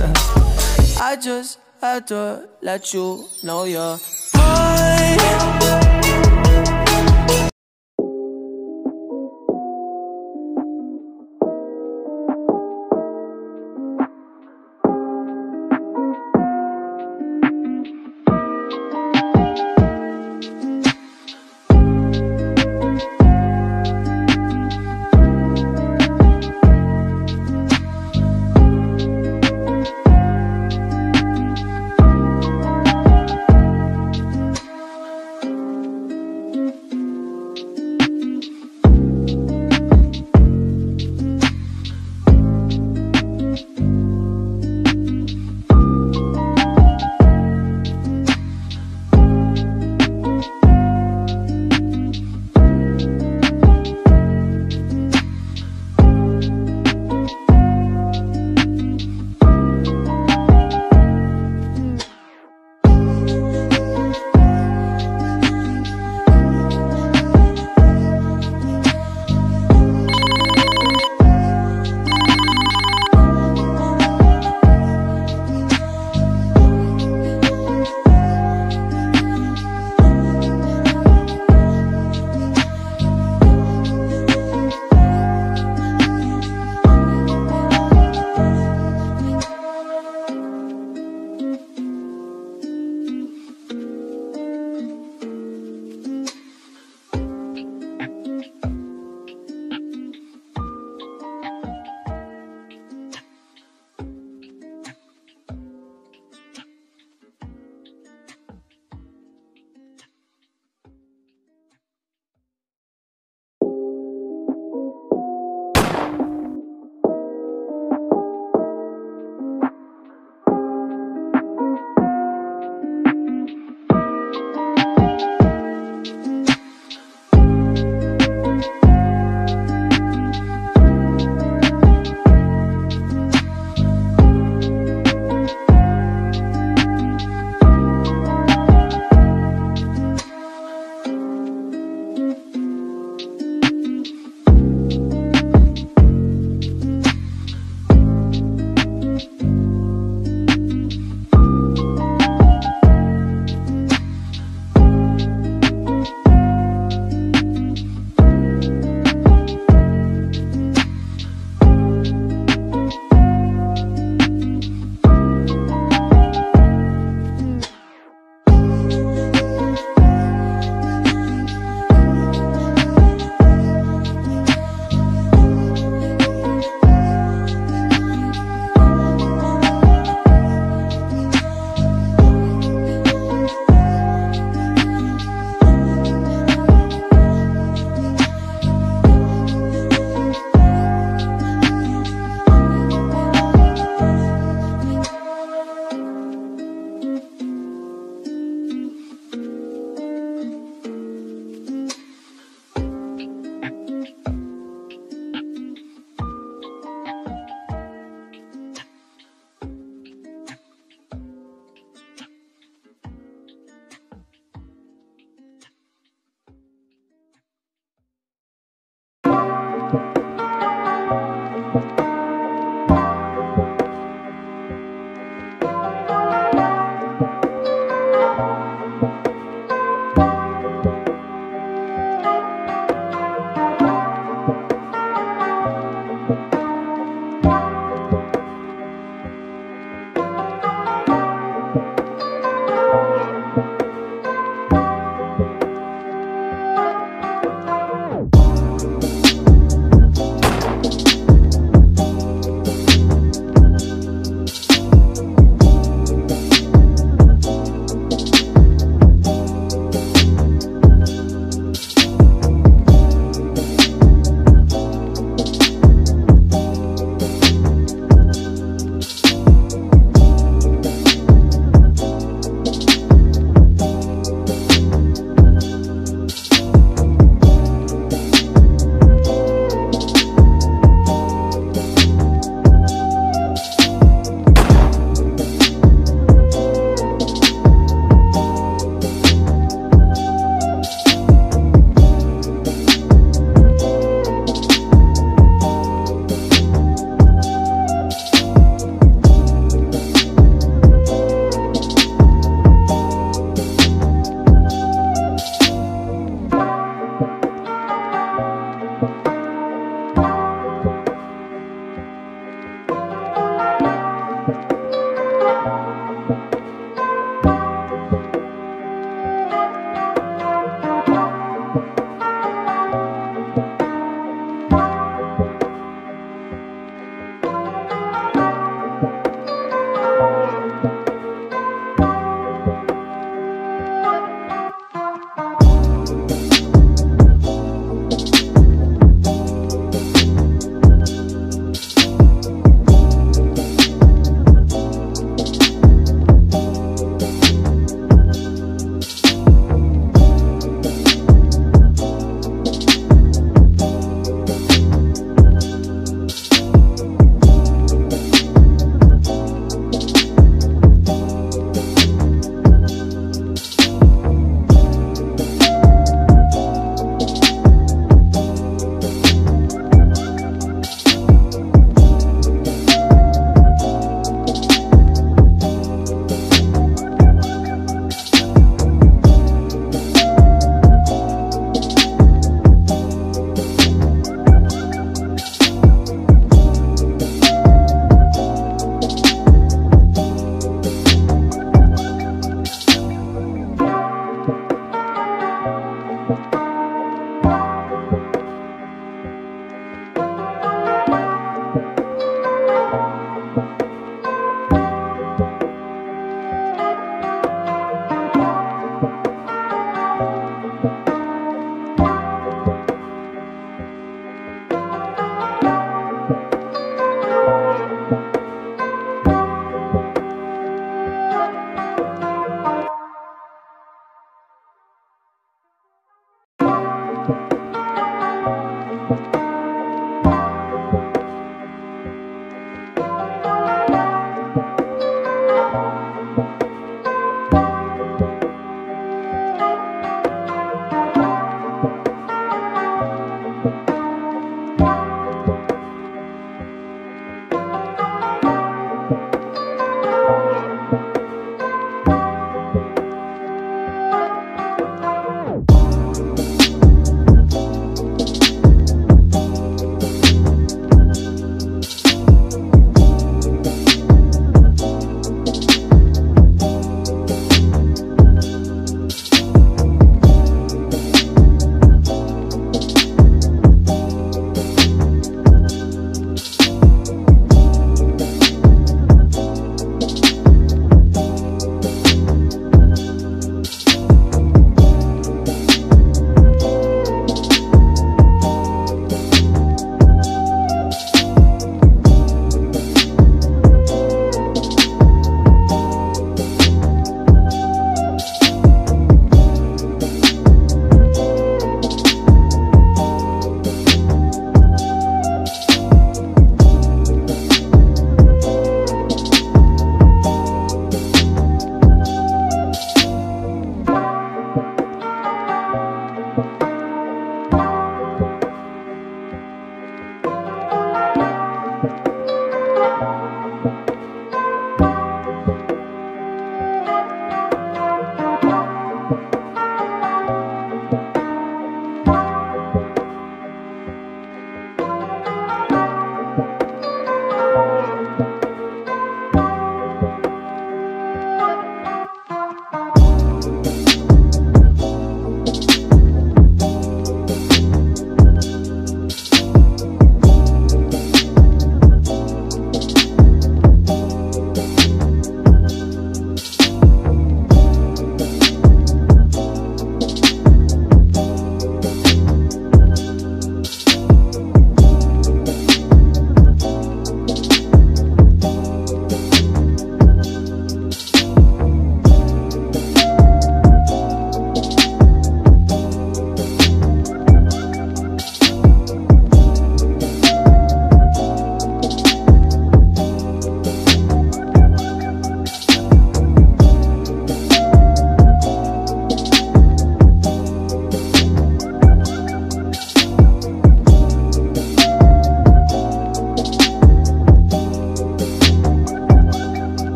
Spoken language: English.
I just had to let you know you're